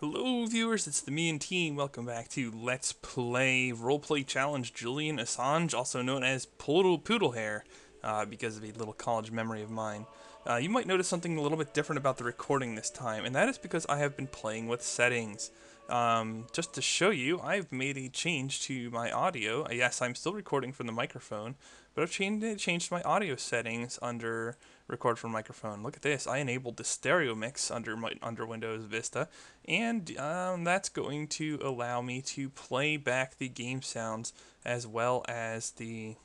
Hello viewers, it's the me and team. Welcome back to Let's Play Roleplay Challenge Julian Assange, also known as Poodle Poodle Hair, uh, because of a little college memory of mine. Uh, you might notice something a little bit different about the recording this time, and that is because I have been playing with settings. Um, just to show you, I've made a change to my audio. Uh, yes, I'm still recording from the microphone, but I've changed, changed my audio settings under record from microphone. Look at this. I enabled the stereo mix under my, under Windows Vista, and um, that's going to allow me to play back the game sounds as well as the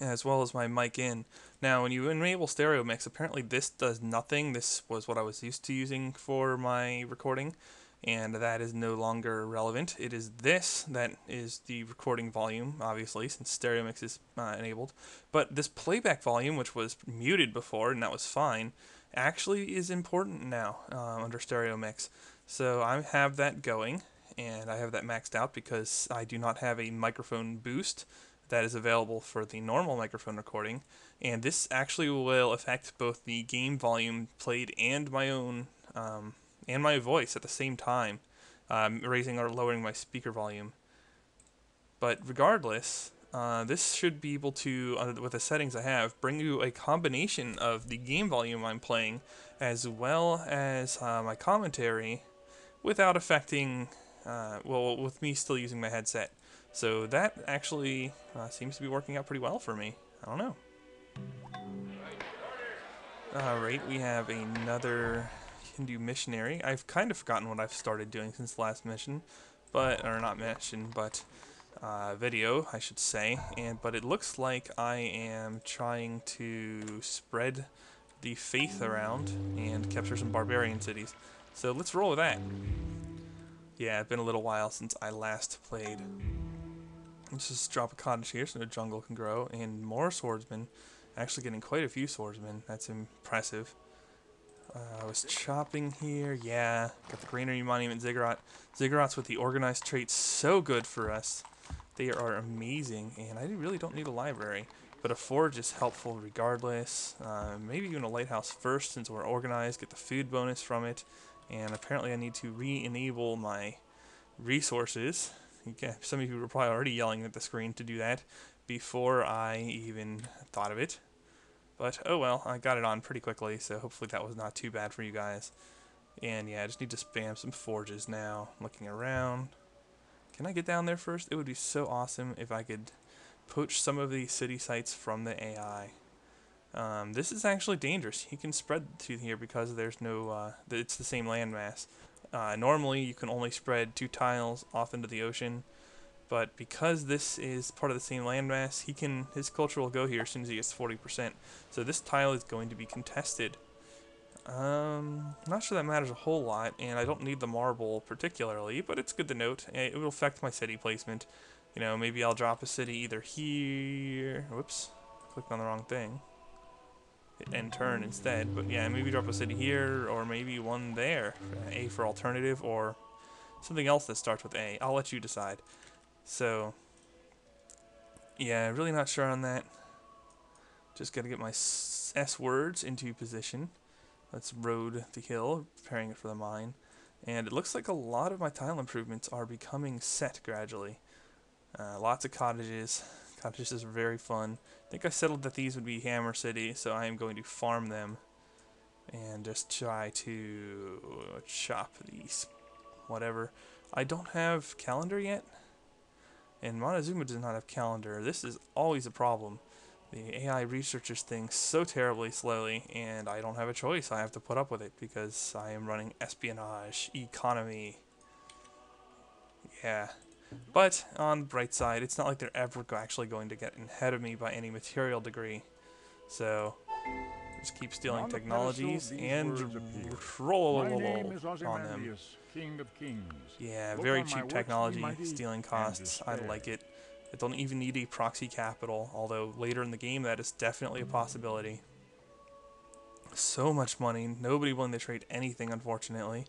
as well as my mic in. Now, when you enable stereo mix, apparently this does nothing. This was what I was used to using for my recording and that is no longer relevant. It is this that is the recording volume, obviously, since stereo mix is uh, enabled. But this playback volume, which was muted before, and that was fine, actually is important now uh, under stereo mix. So I have that going, and I have that maxed out because I do not have a microphone boost that is available for the normal microphone recording. And this actually will affect both the game volume played and my own um, and my voice at the same time, um, raising or lowering my speaker volume. But regardless, uh, this should be able to, uh, with the settings I have, bring you a combination of the game volume I'm playing as well as uh, my commentary without affecting, uh, well, with me still using my headset. So that actually uh, seems to be working out pretty well for me. I don't know. Alright, we have another Hindu missionary. I've kind of forgotten what I've started doing since the last mission, but or not mission, but uh, video, I should say. And but it looks like I am trying to spread the faith around and capture some barbarian cities. So let's roll with that. Yeah, it's been a little while since I last played. Let's just drop a cottage here so the jungle can grow, and more swordsmen. Actually getting quite a few swordsmen. That's impressive. Uh, I was chopping here. Yeah, got the Granary Monument Ziggurat. Ziggurats with the organized traits so good for us. They are amazing, and I really don't need a library. But a forge is helpful regardless. Uh, maybe even a lighthouse first since we're organized, get the food bonus from it. And apparently I need to re-enable my resources. Okay, some of you were probably already yelling at the screen to do that before I even thought of it. But, oh well, I got it on pretty quickly, so hopefully that was not too bad for you guys. And yeah, I just need to spam some forges now. Looking around. Can I get down there first? It would be so awesome if I could poach some of these city sites from the AI. Um, this is actually dangerous. You can spread to here because there's no, uh, it's the same landmass. Uh, normally, you can only spread two tiles off into the ocean. But because this is part of the same landmass, he can his culture will go here as soon as he gets 40%. So this tile is going to be contested. Um, not sure that matters a whole lot, and I don't need the marble particularly, but it's good to note. It will affect my city placement. You know, maybe I'll drop a city either here. Whoops, clicked on the wrong thing. End turn instead, but yeah, maybe drop a city here, or maybe one there. A for alternative, or something else that starts with A. I'll let you decide. So, yeah, really not sure on that. Just got to get my S words into position. Let's road the hill, preparing it for the mine. And it looks like a lot of my tile improvements are becoming set gradually. Uh, lots of cottages. Cottages are very fun. I think I settled that these would be Hammer City, so I am going to farm them. And just try to chop these. Whatever. I don't have calendar yet. And Montezuma does not have calendar. This is always a problem. The AI researches things so terribly slowly, and I don't have a choice. I have to put up with it because I am running espionage, economy. Yeah. But, on the bright side, it's not like they're ever actually going to get ahead of me by any material degree. So, just keep stealing technologies and roll on them. King of Kings. Yeah, Look very cheap technology, stealing costs. I like it. I don't even need a proxy capital, although later in the game that is definitely a possibility. So much money, nobody willing to trade anything, unfortunately.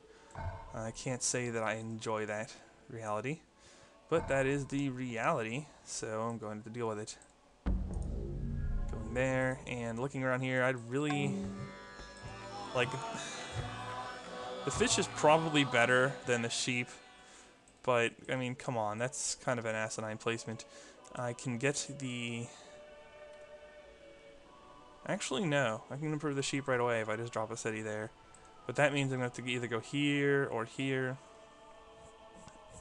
I can't say that I enjoy that reality, but that is the reality, so I'm going to deal with it. Going there, and looking around here, I'd really like The fish is probably better than the sheep, but, I mean, come on, that's kind of an asinine placement. I can get the... Actually, no. I can improve the sheep right away if I just drop a city there. But that means I'm going to have to either go here or here.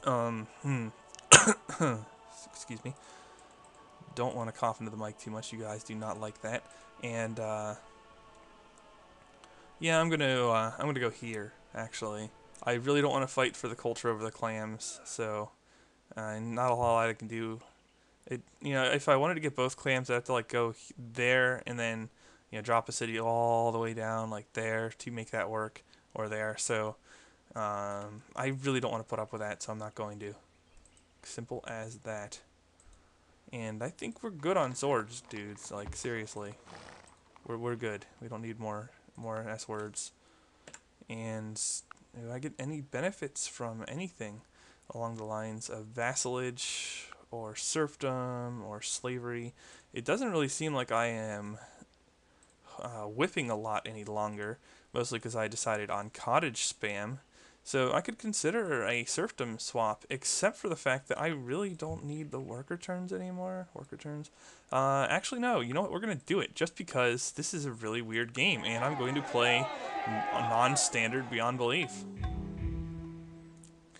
Um, hmm. Excuse me. Don't want to cough into the mic too much. You guys do not like that. And, uh... Yeah, I'm gonna, uh, I'm gonna go here, actually. I really don't want to fight for the culture over the clams, so... Uh, not a whole lot I can do it you know if I wanted to get both clams, I'd have to like go there and then you know drop a city all the way down like there to make that work or there. So um, I really don't want to put up with that, so I'm not going to. Simple as that. And I think we're good on swords, dudes. Like seriously, we're we're good. We don't need more more S words. And do I get any benefits from anything along the lines of vassalage or serfdom or slavery. It doesn't really seem like I am uh, whipping a lot any longer, mostly because I decided on cottage spam. So I could consider a serfdom swap, except for the fact that I really don't need the worker turns anymore. Worker turns. Uh, actually, no. You know what? We're going to do it just because this is a really weird game, and I'm going to play non-standard beyond belief.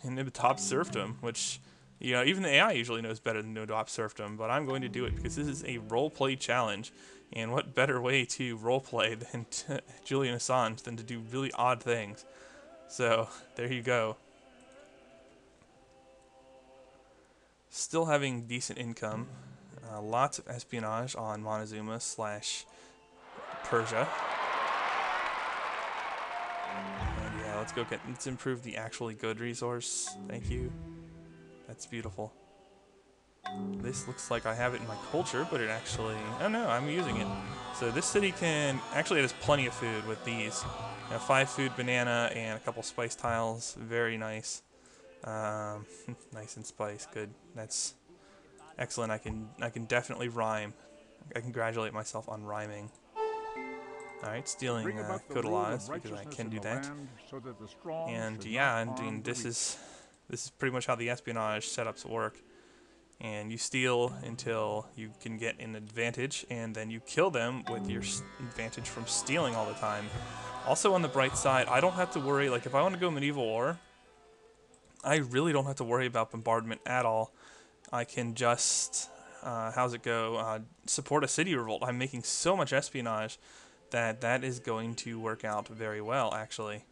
And the top serfdom, which you know, even the AI usually knows better than to adopt serfdom, but I'm going to do it because this is a roleplay challenge. And what better way to roleplay than Julian Assange than to do really odd things? So, there you go. Still having decent income. Uh, lots of espionage on Montezuma slash Persia. And yeah, let's go get, let's improve the actually good resource. Thank you. That's beautiful. This looks like I have it in my culture, but it actually... Oh no, I'm using it. So this city can... Actually, it has plenty of food with these. You know, five food banana and a couple spice tiles. Very nice. Um, nice and spice. Good. That's excellent. I can I can definitely rhyme. I congratulate myself on rhyming. Alright, stealing uh, because I can do that. So that and yeah, and this is this is pretty much how the espionage setups work. And you steal until you can get an advantage, and then you kill them with your advantage from stealing all the time. Also, on the bright side, I don't have to worry, like, if I want to go medieval war, I really don't have to worry about bombardment at all. I can just, uh, how's it go, uh, support a city revolt. I'm making so much espionage that that is going to work out very well, actually.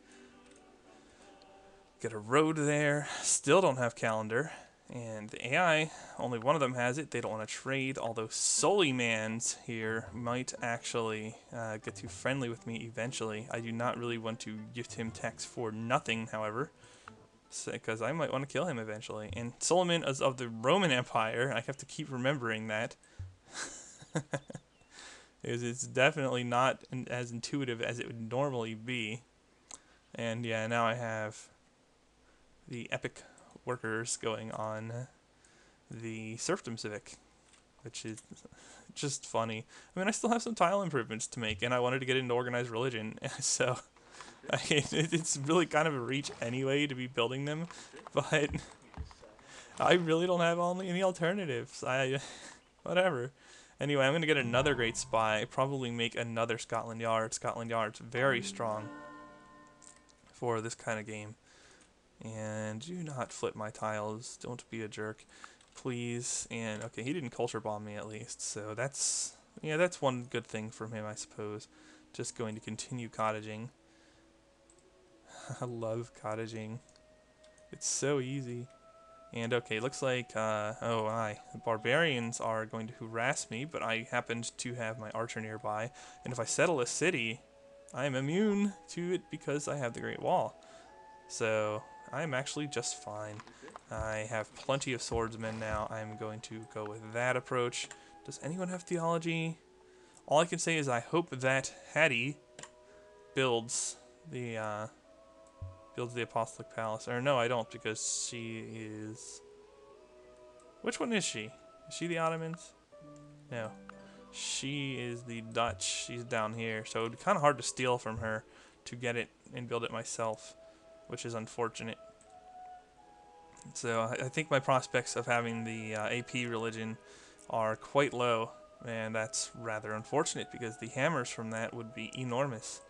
Get a road there. Still don't have calendar. And the AI, only one of them has it. They don't want to trade, although Solymans here might actually uh, get too friendly with me eventually. I do not really want to gift him text for nothing, however, because I might want to kill him eventually. And Solomon is of the Roman Empire. I have to keep remembering that. it's definitely not as intuitive as it would normally be. And yeah, now I have the epic workers going on the Serfdom Civic, which is just funny. I mean, I still have some tile improvements to make, and I wanted to get into organized religion, so I it's really kind of a reach anyway to be building them, but I really don't have any alternatives. I, whatever. Anyway, I'm going to get another great spy, probably make another Scotland Yard. Scotland Yard's very strong for this kind of game. And do not flip my tiles. Don't be a jerk. Please. And, okay, he didn't culture bomb me at least. So that's, yeah, that's one good thing from him, I suppose. Just going to continue cottaging. I love cottaging. It's so easy. And okay, looks like, uh, oh I, barbarians are going to harass me, but I happened to have my archer nearby, and if I settle a city, I am immune to it because I have the Great Wall. So, I'm actually just fine. I have plenty of swordsmen now. I'm going to go with that approach. Does anyone have theology? All I can say is I hope that Hattie builds the uh, builds the apostolic palace. Or no, I don't because she is. Which one is she? Is she the Ottomans? No. She is the Dutch. She's down here, so it's kind of hard to steal from her to get it and build it myself. Which is unfortunate. So I, think my prospects of having the uh, AP religion are quite low, and that's rather unfortunate because the hammers from that would be enormous.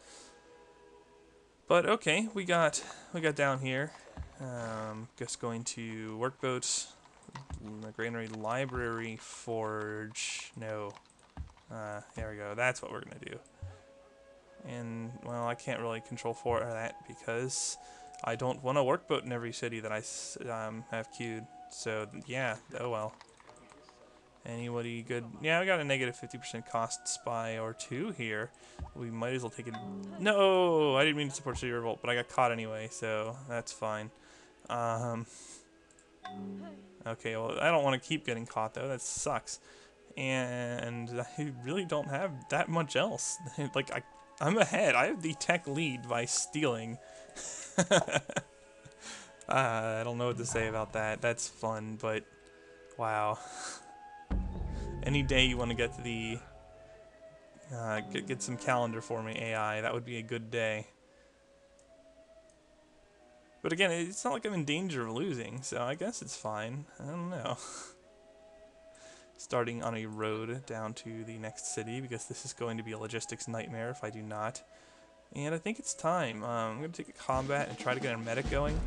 But okay, we got we got down here. Um, just going to workboats, the granary, library, forge. No, uh, there we go. That's what we're gonna do. And well, I can't really control for that because I don't want a workboat in every city that I um, have queued. So yeah, oh well. Anybody good? Yeah, we got a negative 50% cost spy or two here. We might as well take it. No, I didn't mean to support City Revolt, but I got caught anyway, so that's fine. Um, okay, well, I don't want to keep getting caught, though. That sucks. And I really don't have that much else. like, I, I'm ahead. I have the tech lead by stealing. Uh, I don't know what to say about that. That's fun, but wow. Any day you want to get to the uh, get, get some calendar for me, AI, that would be a good day. But again, it's not like I'm in danger of losing, so I guess it's fine. I don't know. Starting on a road down to the next city, because this is going to be a logistics nightmare if I do not. And I think it's time. Um, I'm going to take a combat and try to get a medic going.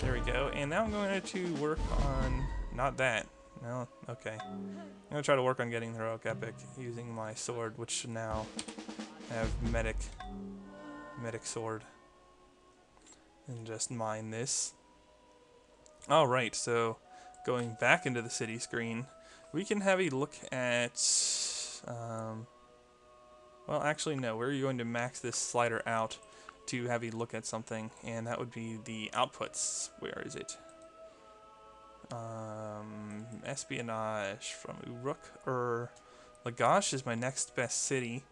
There we go. And now I'm going to work on... Not that. No? Okay. I'm going to try to work on getting the Heroic Epic using my sword, which should now have Medic. Medic sword. And just mine this. Alright, so going back into the city screen, we can have a look at... Um, well, actually, no. We're going to max this slider out to have a look at something, and that would be the outputs. Where is it? Um, espionage from Uruk or Lagash is my next best city,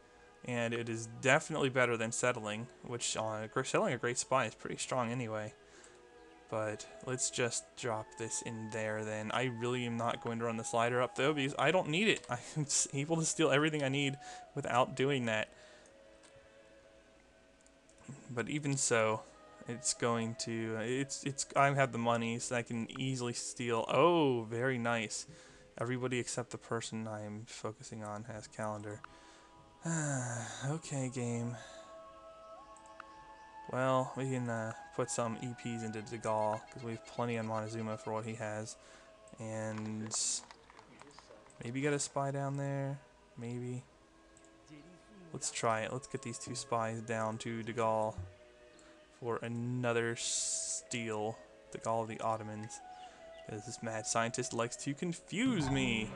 and it is definitely better than settling, which uh, settling a great spy is pretty strong anyway. But let's just drop this in there then. I really am not going to run the slider up though because I don't need it. I'm able to steal everything I need without doing that. But even so, it's going to, it's, it's, I have the money so I can easily steal. Oh, very nice. Everybody except the person I'm focusing on has calendar. okay, game. Well, we can uh, put some EPs into De Gaulle, because we have plenty on Montezuma for what he has. And maybe get a spy down there. Maybe. Let's try it. Let's get these two spies down to De Gaulle for another steal. De Gaulle of the Ottomans. Because this mad scientist likes to confuse me.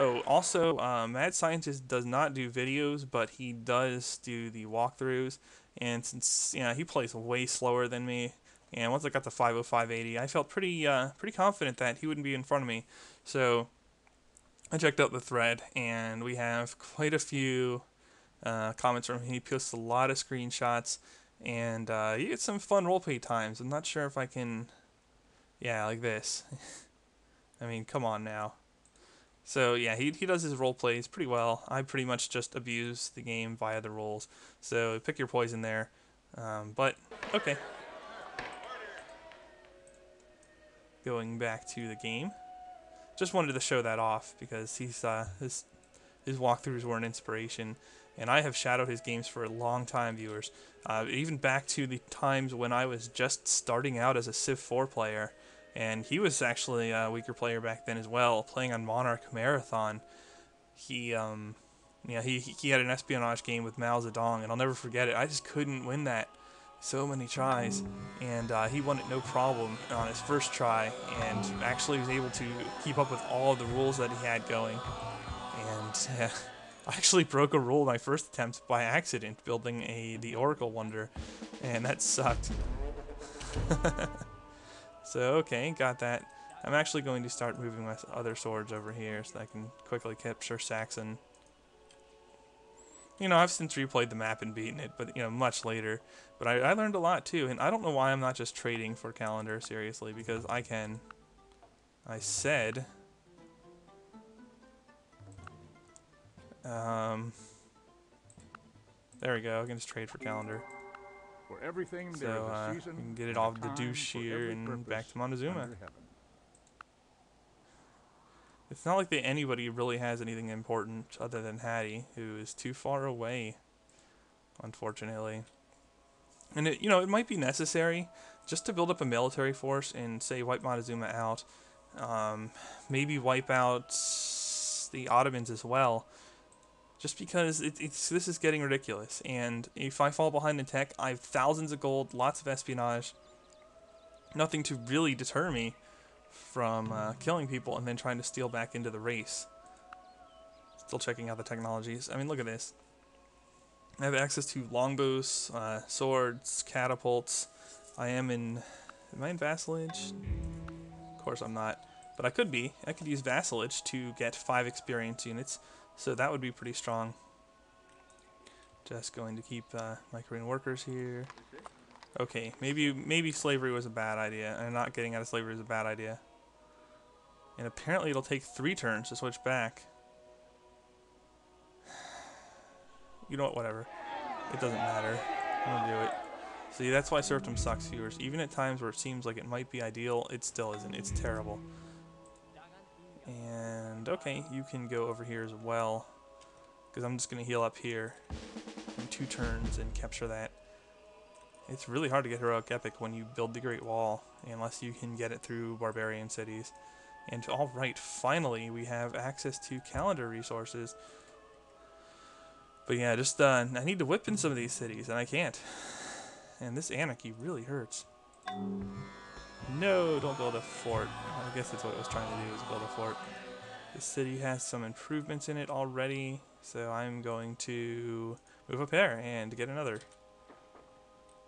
Oh, also, uh, Mad Scientist does not do videos, but he does do the walkthroughs. And since yeah, he plays way slower than me, and once I got to 50580, I felt pretty uh, pretty confident that he wouldn't be in front of me. So I checked out the thread, and we have quite a few uh, comments from him. He posts a lot of screenshots, and uh, you get some fun roleplay times. I'm not sure if I can, yeah, like this. I mean, come on now. So yeah, he, he does his role plays pretty well. I pretty much just abuse the game via the rules. So pick your poison there. Um, but okay. Going back to the game. Just wanted to show that off because he's uh, his his walkthroughs were an inspiration, and I have shadowed his games for a long time, viewers. Uh, even back to the times when I was just starting out as a Civ 4 player and he was actually a weaker player back then as well, playing on Monarch Marathon. He, um, yeah, he he had an espionage game with Mao Zedong, and I'll never forget it. I just couldn't win that, so many tries, and uh, he won it no problem on his first try, and actually was able to keep up with all the rules that he had going, and. Uh, I actually broke a rule my first attempt by accident, building a the Oracle Wonder, and that sucked. So, okay, got that. I'm actually going to start moving my other swords over here so I can quickly capture Saxon. You know, I've since replayed the map and beaten it, but, you know, much later. But I, I learned a lot, too, and I don't know why I'm not just trading for calendar, seriously, because I can. I said... Um... There we go, I can just trade for calendar. For everything there So is a uh, season can get it off the douche here and back to Montezuma. It's not like that anybody really has anything important other than Hattie, who is too far away, unfortunately. And it, you know, it might be necessary just to build up a military force and say wipe Montezuma out. Um, maybe wipe out the Ottomans as well. Just because it, it's this is getting ridiculous, and if I fall behind in tech, I have thousands of gold, lots of espionage, nothing to really deter me from uh, killing people and then trying to steal back into the race. Still checking out the technologies. I mean, look at this. I have access to longbows, uh, swords, catapults. I am in. Am I in vassalage? Of course I'm not. But I could be. I could use vassalage to get five experience units, so that would be pretty strong. Just going to keep uh, my Korean workers here. Okay, maybe maybe slavery was a bad idea, and not getting out of slavery is a bad idea. And apparently it'll take three turns to switch back. You know what, whatever. It doesn't matter. I'm gonna do it. See, that's why serfdom sucks, viewers. Even at times where it seems like it might be ideal, it still isn't. It's terrible. And, okay, you can go over here as well. Because I'm just gonna heal up here in two turns and capture that. It's really hard to get Heroic Epic when you build the Great Wall, unless you can get it through barbarian cities. And alright, finally we have access to calendar resources. But yeah, just uh, I need to whip in some of these cities, and I can't. And this anarchy really hurts. No, don't build a fort. I guess that's what I was trying to do, is build a fort. The city has some improvements in it already, so I'm going to move up there and get another.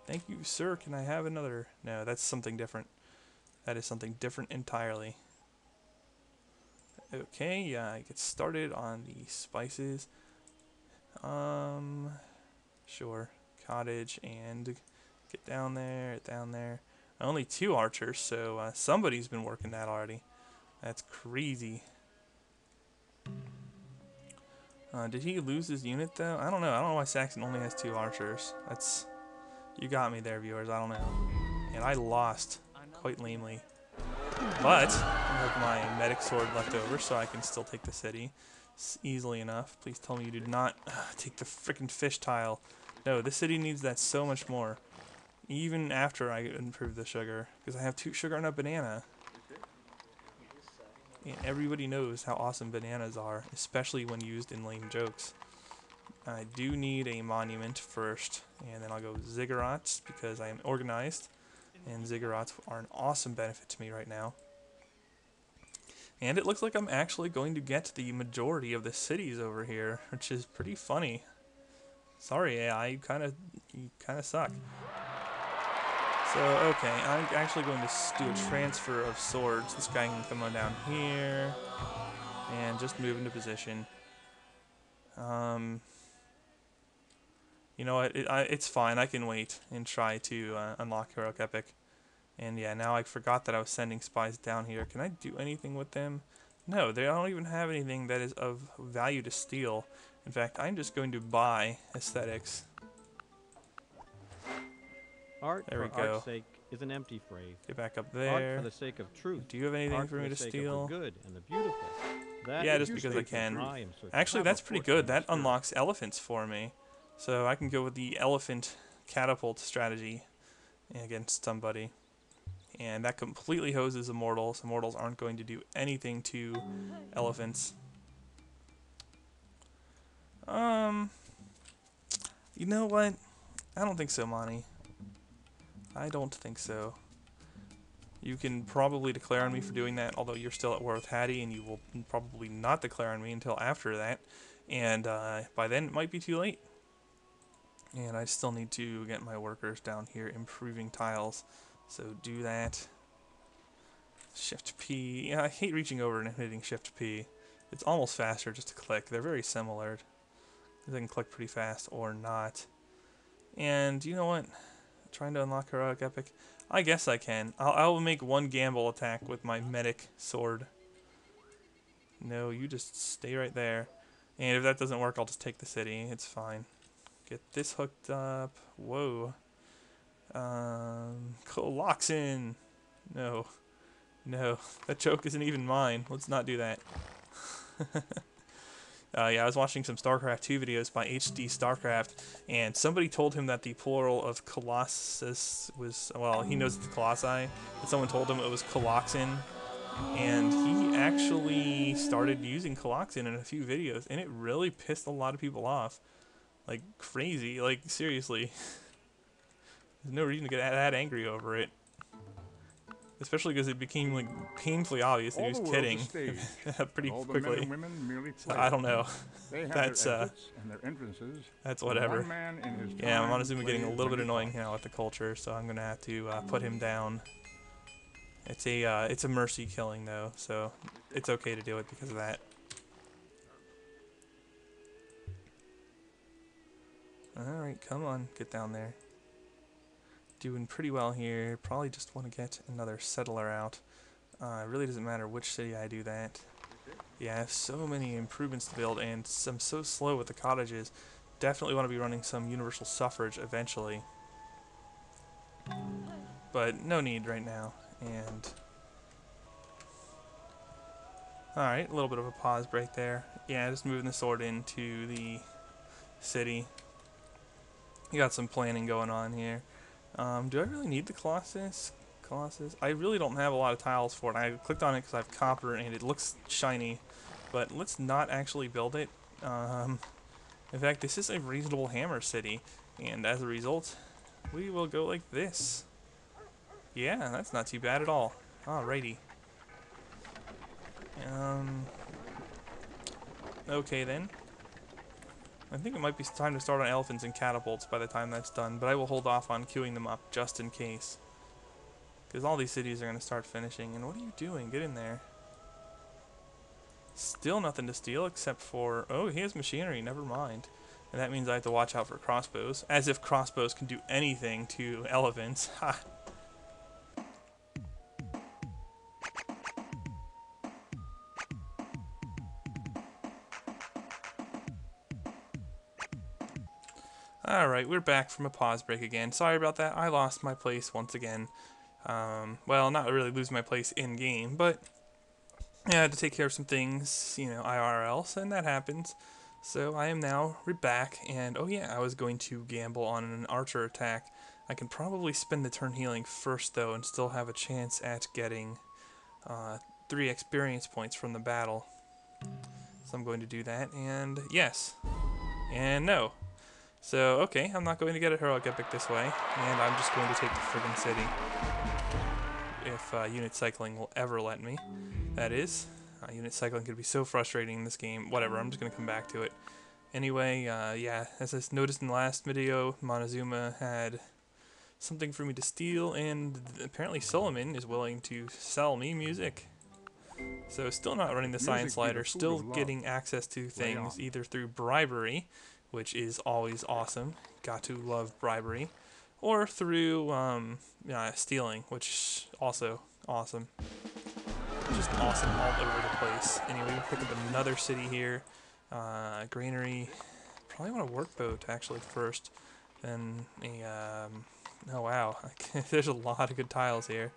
Thank you, sir. Can I have another? No, that's something different. That is something different entirely. Okay, yeah, I get started on the spices. Um, sure. Cottage and get down there, down there. Only two archers, so uh, somebody's been working that already. That's crazy. Uh, did he lose his unit though? I don't know. I don't know why Saxon only has two archers. That's you got me there, viewers. I don't know. And I lost quite lamely. But I have my medic sword left over, so I can still take the city easily enough. Please tell me you did not uh, take the freaking fish tile. No, this city needs that so much more. Even after I improve the sugar, because I have two sugar and a banana. And everybody knows how awesome bananas are, especially when used in lame jokes. I do need a monument first, and then I'll go ziggurats because I am organized, and ziggurats are an awesome benefit to me right now. And it looks like I'm actually going to get the majority of the cities over here, which is pretty funny. Sorry, AI, you kind of you kind of suck. So, okay, I'm actually going to do a transfer of swords. This guy can come on down here and just move into position. Um, you know what? It, I, it's fine. I can wait and try to uh, unlock Heroic Epic. And yeah, now I forgot that I was sending spies down here. Can I do anything with them? No, they don't even have anything that is of value to steal. In fact, I'm just going to buy aesthetics. Art There we for go. art's sake is an empty phrase. Get back up there. Art for the sake of truth. Do you have anything Art for me to steal? Good and the beautiful. That Yeah, just because I can. I Actually, that's pretty good. That unlocks elephants for me. So I can go with the elephant catapult strategy against somebody. And that completely hoses immortals. Immortals aren't going to do anything to elephants. Um, you know what? I don't think so, Monty. I don't think so. You can probably declare on me for doing that, although you're still at war with Hattie, and you will probably not declare on me until after that. And uh, by then, it might be too late. And I still need to get my workers down here improving tiles. So do that. Shift P. Yeah, I hate reaching over and hitting Shift P. It's almost faster just to click. They're very similar. I can click pretty fast or not. And you know what? Trying to unlock Heroic Epic. I guess I can. I'll, I will make one gamble attack with my medic sword. No, you just stay right there. And if that doesn't work, I'll just take the city. It's fine. Get this hooked up. Whoa. Um, Coloxin. No. No. That joke isn't even mine. Let's not do that. uh, yeah, I was watching some StarCraft 2 videos by HD StarCraft, and somebody told him that the plural of Colossus was, well, he knows it's Colossi, but someone told him it was Coloxin, and he actually started using Coloxin in a few videos, and it really pissed a lot of people off. Like, crazy. Like, seriously. There's no reason to get that angry over it. Especially because it became like painfully obvious that All he was the world's a kidding pretty All quickly. women So. I don't know. That's, uh, and their entrances. That's whatever. One man in his Yeah, Montezuma getting a little bit annoying now with the culture, so I'm gonna have to uh, put him down. It's a uh, it's a mercy killing though, so it's okay to do it because of that. All right, come on, get down there. Doing pretty well here. Probably just want to get another settler out. Uh, it really doesn't matter which city I do that. Yeah, so many improvements to build, and I'm so slow with the cottages. Definitely want to be running some universal suffrage eventually. But no need right now. And Alright, a little bit of a pause break there. Yeah, just moving the sword into the city. You got some planning going on here. Um, do I really need the Colossus? Colossus? I really don't have a lot of tiles for it. I clicked on it because I have copper and it looks shiny. But let's not actually build it. Um, in fact, this is a reasonable hammer city. And as a result, we will go like this. Yeah, that's not too bad at all. Alrighty. Um. Okay then. I think it might be time to start on elephants and catapults by the time that's done, but I will hold off on queuing them up just in case. Because all these cities are going to start finishing, and what are you doing? Get in there. Still nothing to steal except for... Oh, he has machinery, never mind. And that means I have to watch out for crossbows. As if crossbows can do anything to elephants. Ha! Alright, we're back from a pause break again. Sorry about that. I lost my place once again. Um, well, not really lose my place in game, but yeah, I had to take care of some things, you know, IRL, and that happens. So I am now back, and oh yeah, I was going to gamble on an archer attack. I can probably spend the turn healing first, though, and still have a chance at getting uh, three experience points from the battle. So I'm going to do that, and yes, and no. So, okay, I'm not going to get a heroic epic this way, and I'm just going to take the friggin' city. If uh, unit cycling will ever let me, that is. Uh, unit cycling could be so frustrating in this game. Whatever, I'm just going to come back to it. Anyway, uh, yeah, as I noticed in the last video, Montezuma had something for me to steal, and apparently Solomon is willing to sell me music. So still not running the Music science the still getting access to things either through bribery, which is always awesome. Got to love bribery. Or through um, stealing, which also awesome. Just awesome all over the place. Anyway, we pick up another city here. Uh, granary. Probably want a workboat actually first. Then a. Um, oh wow, there's a lot of good tiles here.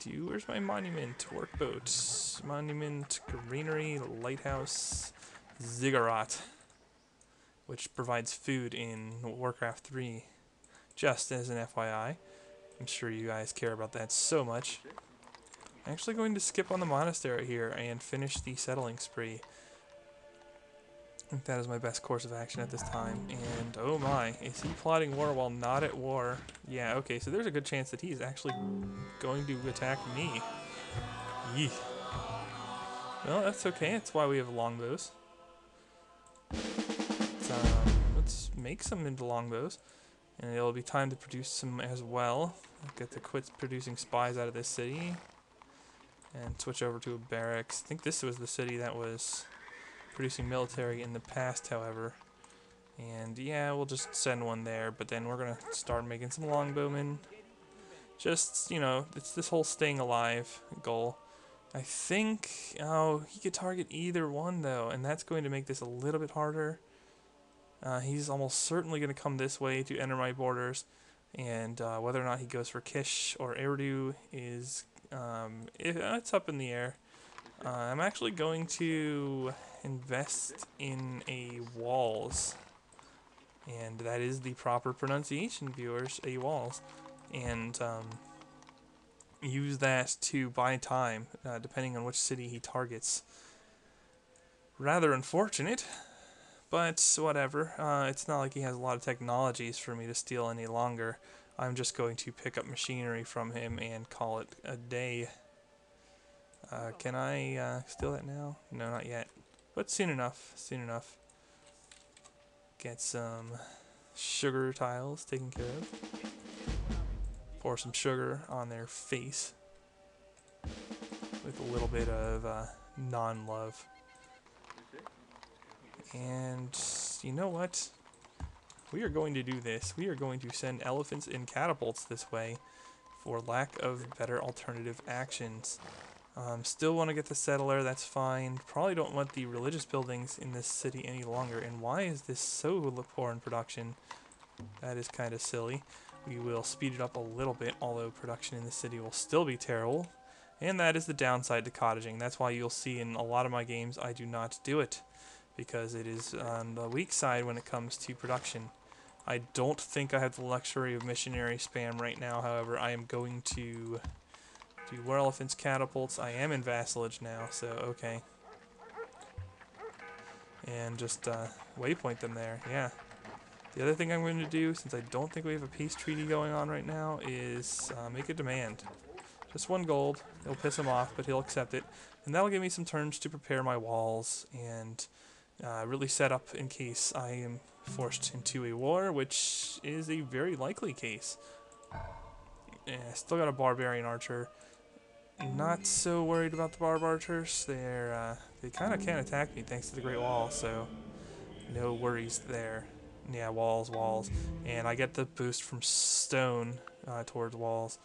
Do where's my monument? Workboat. Monument, granary, lighthouse, ziggurat which provides food in Warcraft 3. Just as an FYI. I'm sure you guys care about that so much. I'm actually going to skip on the monastery here and finish the settling spree. I think that is my best course of action at this time. And oh my, is he plotting war while not at war? Yeah, okay, so there's a good chance that he's actually going to attack me. Yee. Well, that's okay. That's why we have longbows. Let's, um, let's make some into longbows. And it'll be time to produce some as well. Get to quit producing spies out of this city. And switch over to a barracks. I think this was the city that was producing military in the past, however. And yeah, we'll just send one there, but then we're gonna start making some longbowmen. Just, you know, it's this whole staying alive goal. I think, oh, he could target either one though, and that's going to make this a little bit harder. Uh, he's almost certainly going to come this way to enter my borders. and uh, whether or not he goes for Kish or Eridu is um, it, it's up in the air. Uh, I'm actually going to invest in a walls, and that is the proper pronunciation, viewers. A walls, and um, use that to buy time, uh, depending on which city he targets. Rather unfortunate, but whatever. Uh, it's not like he has a lot of technologies for me to steal any longer. I'm just going to pick up machinery from him and call it a day. Uh, can I uh, steal that now? No, not yet. But soon enough, soon enough. Get some sugar tiles taken care of. Pour some sugar on their face. With a little bit of uh, non-love. And you know what? We are going to do this. We are going to send elephants in catapults this way for lack of better alternative actions. Um, still want to get the settler, that's fine. Probably don't want the religious buildings in this city any longer. And why is this so poor in production? That is kind of silly. We will speed it up a little bit, although production in the city will still be terrible. And that is the downside to cottaging. That's why you'll see in a lot of my games I do not do it. Because it is on the weak side when it comes to production. I don't think I have the luxury of missionary spam right now, however, I am going to do War Elephants catapults. I am in vassalage now, so okay. And just uh, waypoint them there, yeah. The other thing I'm going to do, since I don't think we have a peace treaty going on right now, is uh, make a demand. Just one gold. It'll piss him off, but he'll accept it. And that'll give me some turns to prepare my walls and uh, really set up in case I am forced into a war, which is a very likely case. Yeah, still got a barbarian archer. Not so worried about the barb archers. They're uh, they kind of can't attack me thanks to the Great Wall, so no worries there. Yeah, walls, walls, and I get the boost from stone uh, towards walls.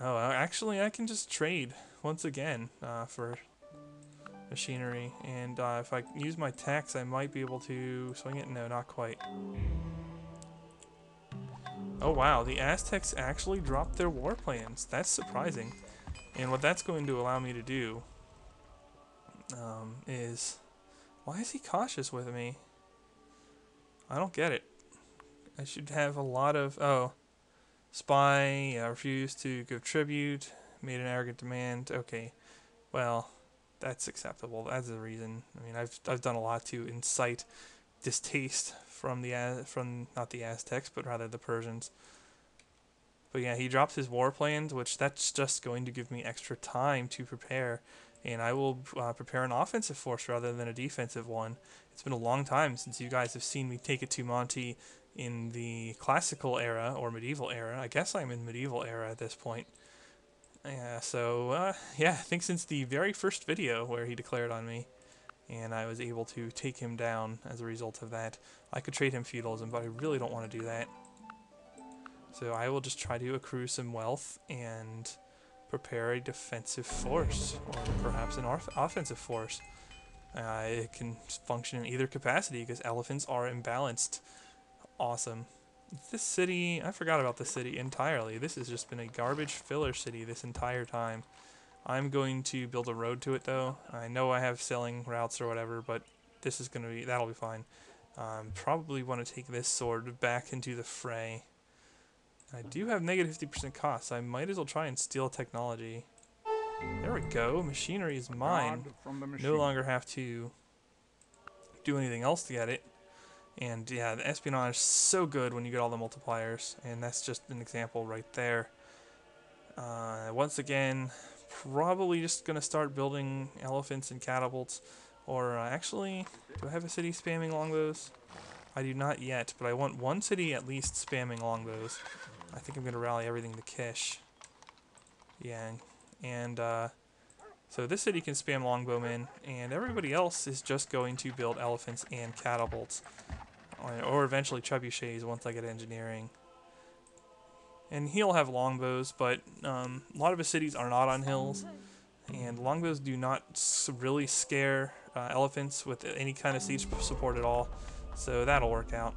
Oh, actually, I can just trade once again uh, for machinery, and uh, if I use my tax, I might be able to swing it. No, not quite. Oh wow, the Aztecs actually dropped their war plans. That's surprising. And what that's going to allow me to do um, is... Why is he cautious with me? I don't get it. I should have a lot of... Oh. Spy, refused to give tribute, made an arrogant demand. Okay. Well, that's acceptable. That's the reason. I mean, I've, I've done a lot to incite distaste from the from not the Aztecs, but rather the Persians. But yeah, he drops his war plans, which that's just going to give me extra time to prepare, and I will uh, prepare an offensive force rather than a defensive one. It's been a long time since you guys have seen me take it to Monty in the classical era or medieval era. I guess I'm in medieval era at this point. Yeah, so uh, yeah, I think since the very first video where he declared on me, and I was able to take him down as a result of that. I could trade him feudalism, but I really don't want to do that. So I will just try to accrue some wealth and prepare a defensive force, or perhaps an offensive force. Uh, it can function in either capacity because elephants are imbalanced. Awesome. This city, I forgot about the city entirely. This has just been a garbage filler city this entire time. I'm going to build a road to it though. I know I have selling routes or whatever, but this is going to be, that'll be fine. Um, probably want to take this sword back into the fray. I do have negative 50% costs. I might as well try and steal technology. There we go. Machinery is mine. No longer have to do anything else to get it. And yeah, the espionage is so good when you get all the multipliers. And that's just an example right there. Uh, once again, probably just going to start building elephants and catapults. Or uh, actually, do I have a city spamming along those? I do not yet, but I want one city at least spamming along those. I think I'm going to rally everything to Kish. Yeah, and uh, so this city can spam longbowmen, and everybody else is just going to build elephants and catapults. Or, eventually trebuchets once I get engineering. And he'll have longbows, but um, a lot of his cities are not on hills. And longbows do not really scare uh, elephants with any kind of siege support at all. So that'll work out.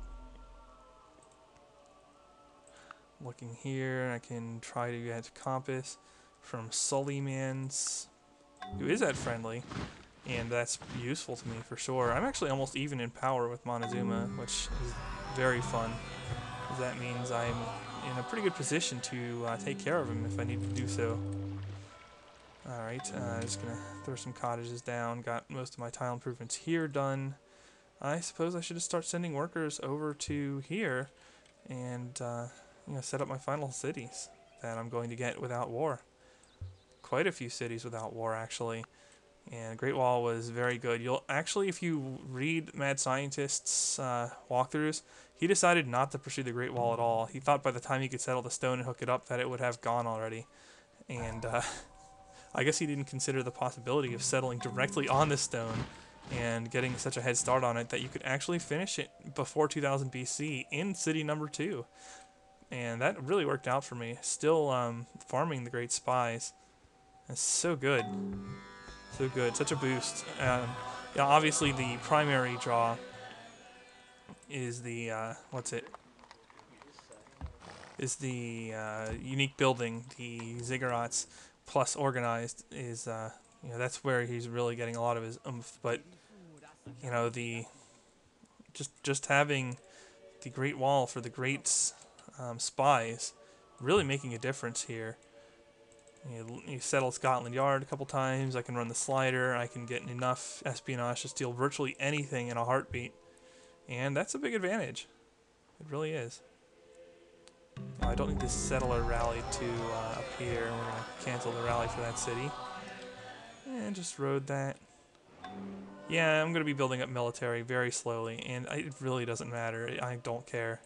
looking here, I can try to get compass from Sullymans, who is that friendly, and that's useful to me for sure. I'm actually almost even in power with Montezuma, which is very fun. That means I'm in a pretty good position to uh, take care of him if I need to do so. Alright, uh, I'm just gonna throw some cottages down. Got most of my tile improvements here done. I suppose I should just start sending workers over to here and uh, you know set up my final cities that I'm going to get without war. Quite a few cities without war actually. And Great Wall was very good. You'll actually, if you read Mad Scientist's uh, walkthroughs, he decided not to pursue the Great Wall at all. He thought by the time he could settle the stone and hook it up that it would have gone already. And uh, I guess he didn't consider the possibility of settling directly on the stone and getting such a head start on it that you could actually finish it before 2000 BC in city number two. And that really worked out for me. Still um, farming the Great Spies. It's so good. So good. Such a boost. Um, yeah, obviously the primary draw is the, uh, what's it? Is the uh, unique building, the ziggurats plus organized is uh, you know that's where he's really getting a lot of his oomph. But you know the just just having the Great Wall for the great um, spies really making a difference here. You, settle Scotland Yard a couple times. I can run the slider. I can get enough espionage to steal virtually anything in a heartbeat, and that's a big advantage. It really is. Now, I don't need this settler rally to uh, appear. We're going to cancel the rally for that city. And just rode that. Yeah, I'm going to be building up military very slowly, and it really doesn't matter. I don't care.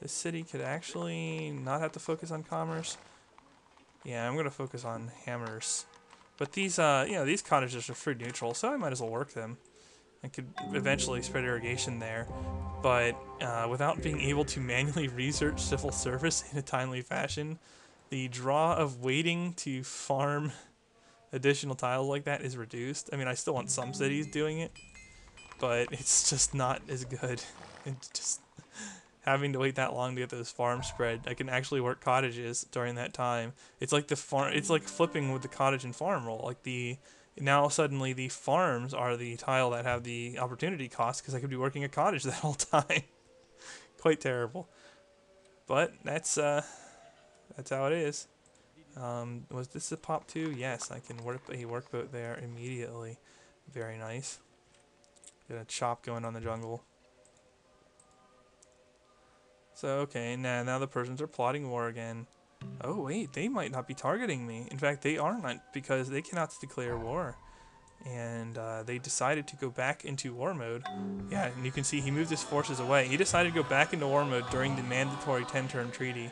This city could actually not have to focus on commerce. Yeah, I'm going to focus on hammers. But these, uh, you know, these cottages are food neutral, so I might as well work them. I could eventually spread irrigation there, but uh, without being able to manually research civil service in a timely fashion, the draw of waiting to farm additional tiles like that is reduced. I mean, I still want some cities doing it, but it's just not as good. It's just having to wait that long to get those farms spread. I can actually work cottages during that time. It's like the farm. It's like flipping with the cottage and farm roll. Like the now suddenly the farms are the tile that have the opportunity cost because I could be working a cottage that whole time. Quite terrible. But that's uh, that's how it is. Um, was this a pop too? Yes, I can work a workboat there immediately. Very nice. Got a chop going on the jungle. So okay, now now the Persians are plotting war again. Oh wait, they might not be targeting me. In fact, they are not because they cannot declare war. And uh, they decided to go back into war mode. Yeah, and you can see he moved his forces away. He decided to go back into war mode during the mandatory 10-term treaty,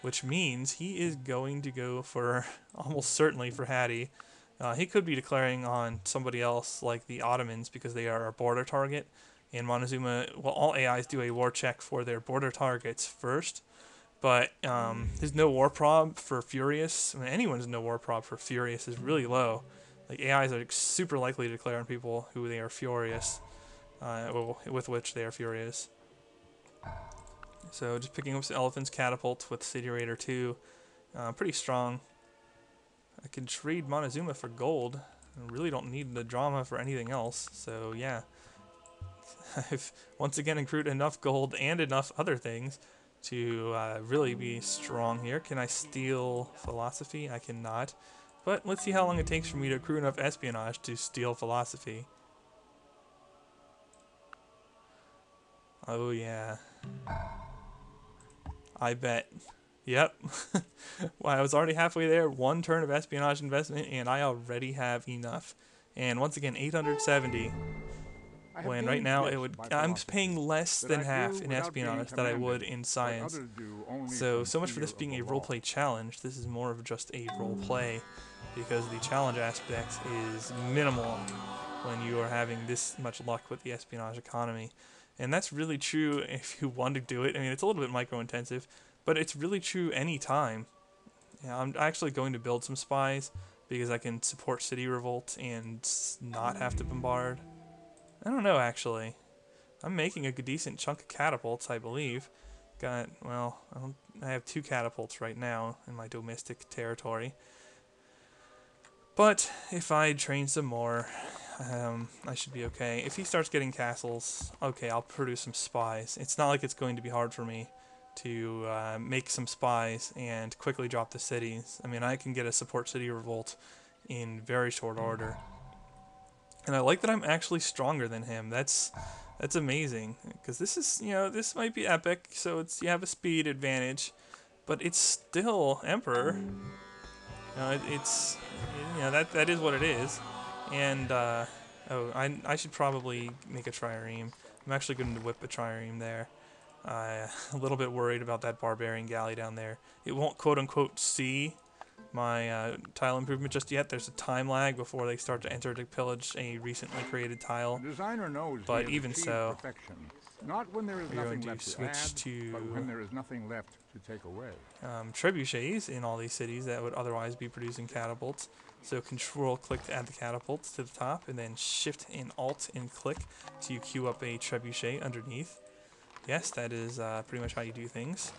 which means he is going to go for almost certainly for Hattie. Uh, he could be declaring on somebody else like the Ottomans because they are a border target. And Montezuma, well, all AIs do a war check for their border targets first but um, no war prob for Furious, I mean, anyone's no war prob for Furious is really low. Like AIs are super likely to declare on people who they are furious, uh, with which they are furious. So just picking up some Elephant's Catapult with City Raider 2, uh, pretty strong. I can trade Montezuma for gold. I really don't need the drama for anything else, so yeah. I've once again accrued enough gold and enough other things to uh, really be strong here. Can I steal philosophy? I cannot. But let's see how long it takes for me to accrue enough espionage to steal philosophy. Oh yeah. I bet. Yep. well, I was already halfway there. One turn of espionage investment, and I already have enough. And once again, 870 when right now it would I'm paying less than half in espionage that I would in science. So so much for this being a roleplay challenge. This is more of just a roleplay because the challenge aspect is minimal when you are having this much luck with the espionage economy. And that's really true if you want to do it. I mean, it's a little bit micro intensive, but it's really true anytime. Yeah, I'm actually going to build some spies because I can support city revolt and not have to bombard. I don't know, actually. I'm making a decent chunk of catapults, I believe. Got, well, I have two catapults right now in my domestic territory. But if I train some more, um, I should be okay. If he starts getting castles, okay, I'll produce some spies. It's not like it's going to be hard for me to uh, make some spies and quickly drop the cities. I mean, I can get a support city revolt in very short order. And I like that I'm actually stronger than him. That's that's amazing because this is you know this might be epic. So it's you have a speed advantage, but it's still emperor. You know, it, it's you know that that is what it is. And uh, oh, I I should probably make a trireme. I'm actually going to whip a trireme there. Uh, a little bit worried about that barbarian galley down there. It won't quote unquote see my uh, tile improvement just yet. There's a time lag before they start to enter to pillage a recently created tile. The designer knows But even so, perfection. Not when there is we're going nothing to left to switch add, to- but when there is nothing left to take away. um, trebuchets in all these cities that would otherwise be producing catapults. So control click to add the catapults to the top, and then shift and alt and click to queue up a trebuchet underneath. Yes, that is uh, pretty much how you do things,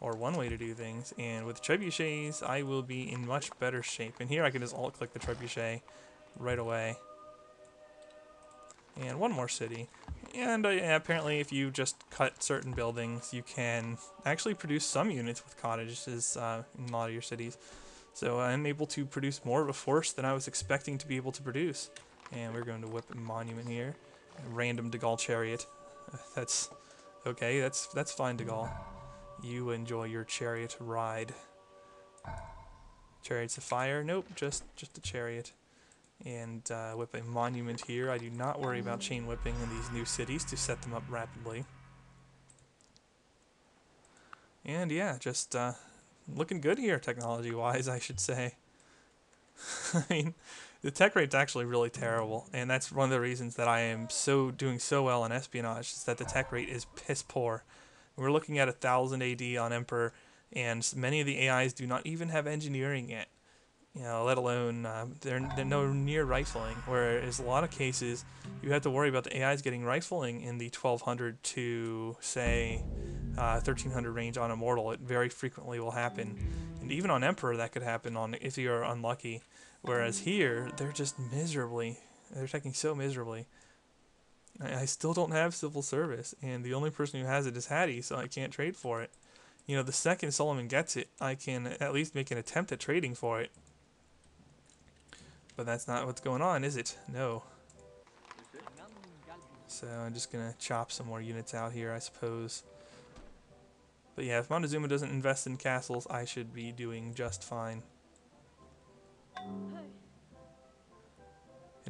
or one way to do things. And with trebuchets, I will be in much better shape. And here I can just alt click the trebuchet right away. And one more city. And uh, apparently, if you just cut certain buildings, you can actually produce some units with cottages uh, in a lot of your cities. So I'm able to produce more of a force than I was expecting to be able to produce. And we're going to whip a monument here. A random De Gaulle chariot. That's okay. That's that's fine, De Gaulle. You enjoy your chariot ride. Chariots of fire? Nope, just just a chariot. And uh, whip a monument here. I do not worry about chain whipping in these new cities to set them up rapidly. And yeah, just uh, looking good here, technology-wise, I should say. I mean, the tech rate's actually really terrible, and that's one of the reasons that I am so doing so well in espionage. Is that the tech rate is piss poor. We're looking at thousand AD on Emperor, and many of the AIs do not even have engineering yet. You know, let alone um, they're they're no near rifling. Whereas a lot of cases, you have to worry about the AIs getting rifling in the 1200 to say uh, 1300 range on Immortal. It very frequently will happen, and even on Emperor that could happen on if you are unlucky. Whereas here they're just miserably, they're taking so miserably. I, still don't have civil service, and the only person who has it is Hattie, so I can't trade for it. You know, the second Solomon gets it, I can at least make an attempt at trading for it. But that's not what's going on, is it? No. So I'm just gonna chop some more units out here, I suppose. But yeah, if Montezuma doesn't invest in castles, I should be doing just fine.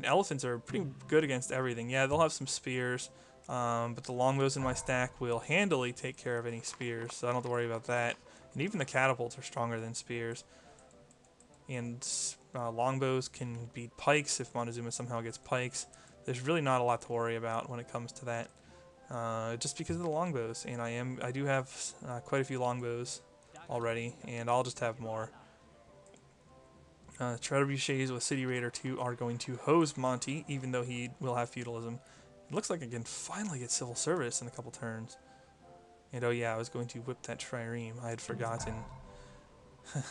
And elephants are pretty good against everything. Yeah, they'll have some spears, um, but the longbows in my stack will handily take care of any spears, so I don't have to worry about that. And even the catapults are stronger than spears. And uh, longbows can beat pikes if Montezuma somehow gets pikes. There's really not a lot to worry about when it comes to that, uh, just because of the longbows. And I am I do have uh, quite a few longbows already, and I'll just have more. Uh, trebuchets with City Raider 2 are going to hose Monty, even though he will have feudalism. It looks like I can finally get civil service in a couple turns. And oh yeah, I was going to whip that trireme. I had forgotten.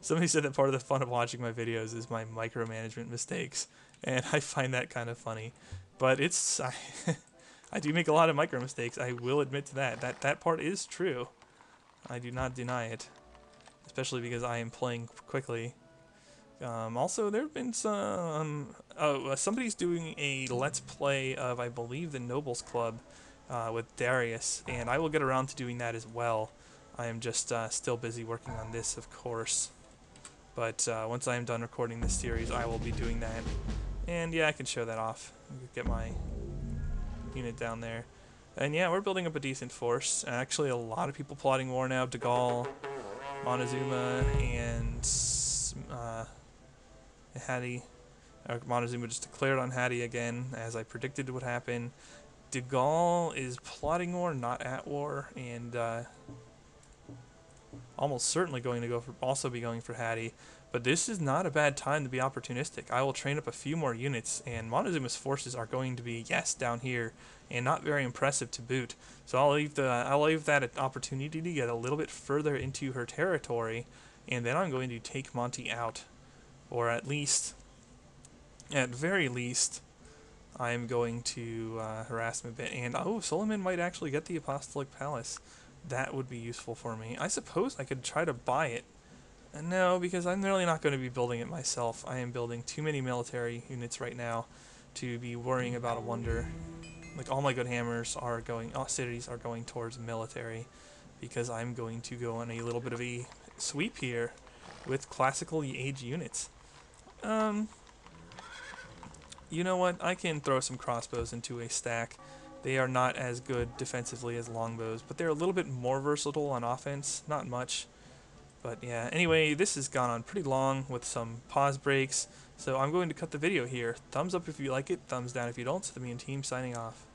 Somebody said that part of the fun of watching my videos is my micromanagement mistakes, and I find that kind of funny. But it's I, I do make a lot of micro mistakes. I will admit to that. That that part is true. I do not deny it, especially because I am playing quickly. Um, also, there have been some. Oh, uh, somebody's doing a let's play of I believe the Nobles Club uh, with Darius, and I will get around to doing that as well. I am just uh, still busy working on this, of course. But uh, once I am done recording this series, I will be doing that. And yeah, I can show that off. Get my unit down there. And yeah, we're building up a decent force. Actually, a lot of people plotting war now. De Gaulle, Montezuma, and uh, Hattie. Uh, Montezuma just declared on Hattie again, as I predicted would happen. De Gaulle is plotting war, not at war, and uh, almost certainly going to go for also be going for Hattie. But this is not a bad time to be opportunistic. I will train up a few more units, and Montezuma's forces are going to be, yes, down here, and not very impressive to boot. So I'll leave the I'll leave that opportunity to get a little bit further into her territory, and then I'm going to take Monty out, or at least, at very least, I'm going to uh, harass him a bit. And oh, Solomon might actually get the Apostolic Palace. That would be useful for me. I suppose I could try to buy it. No, because I'm really not going to be building it myself. I am building too many military units right now to be worrying about a wonder. Like all my good hammers are going, all cities are going towards military, because I'm going to go on a little bit of a sweep here with classical age units. Um, you know what? I can throw some crossbows into a stack. They are not as good defensively as longbows, but they're a little bit more versatile on offense. Not much. But yeah, anyway, this has gone on pretty long with some pause breaks. So I'm going to cut the video here. Thumbs up if you like it, thumbs down if you don't. So me and team signing off.